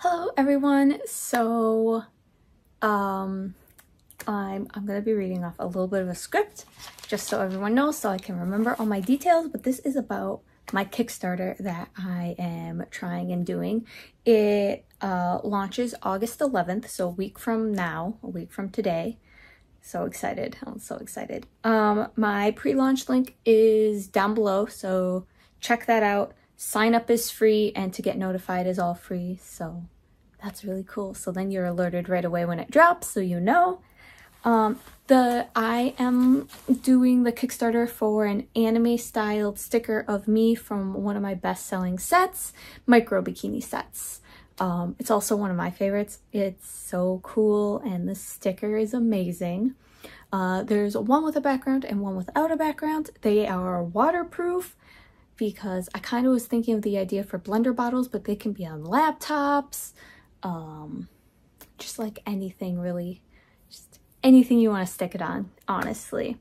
Hello everyone. So um I'm I'm going to be reading off a little bit of a script just so everyone knows so I can remember all my details, but this is about my Kickstarter that I am trying and doing. It uh launches August 11th, so a week from now, a week from today. So excited. I'm so excited. Um my pre-launch link is down below, so check that out sign up is free and to get notified is all free. So that's really cool. So then you're alerted right away when it drops so you know. Um, the I am doing the Kickstarter for an anime styled sticker of me from one of my best selling sets, micro bikini sets. Um, it's also one of my favorites. It's so cool and the sticker is amazing. Uh, there's one with a background and one without a background. They are waterproof because I kind of was thinking of the idea for blender bottles, but they can be on laptops, um, just like anything really, just anything you want to stick it on, honestly.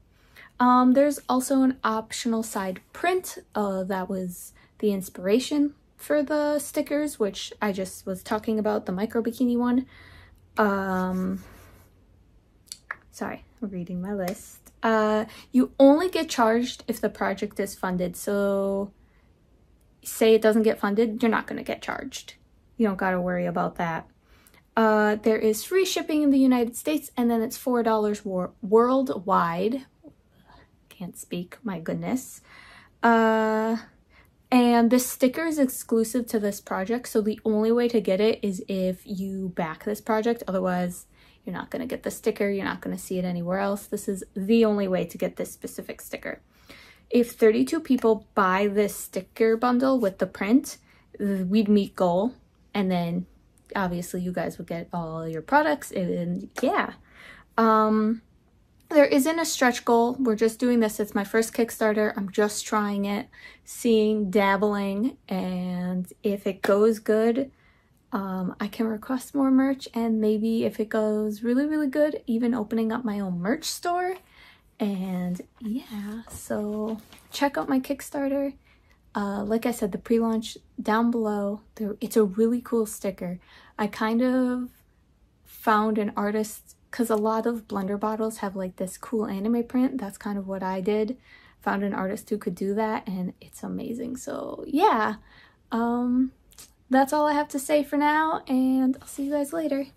Um, there's also an optional side print uh, that was the inspiration for the stickers, which I just was talking about, the micro bikini one. Um, sorry, reading my list. Uh, you only get charged if the project is funded. So say it doesn't get funded, you're not going to get charged. You don't got to worry about that. Uh, there is free shipping in the United States and then it's $4 wor worldwide. Can't speak, my goodness. Uh, and this sticker is exclusive to this project. So the only way to get it is if you back this project. Otherwise, you're not going to get the sticker. You're not going to see it anywhere else. This is the only way to get this specific sticker. If 32 people buy this sticker bundle with the print, we'd meet goal. And then obviously you guys would get all your products and yeah. Um, there isn't a stretch goal. We're just doing this. It's my first Kickstarter. I'm just trying it, seeing, dabbling, and if it goes good, um, I can request more merch and maybe if it goes really, really good, even opening up my own merch store. And yeah, so check out my Kickstarter. Uh, like I said, the pre-launch down below, there, it's a really cool sticker. I kind of found an artist, because a lot of blender bottles have like this cool anime print. That's kind of what I did. Found an artist who could do that and it's amazing. So yeah, um, that's all I have to say for now, and I'll see you guys later.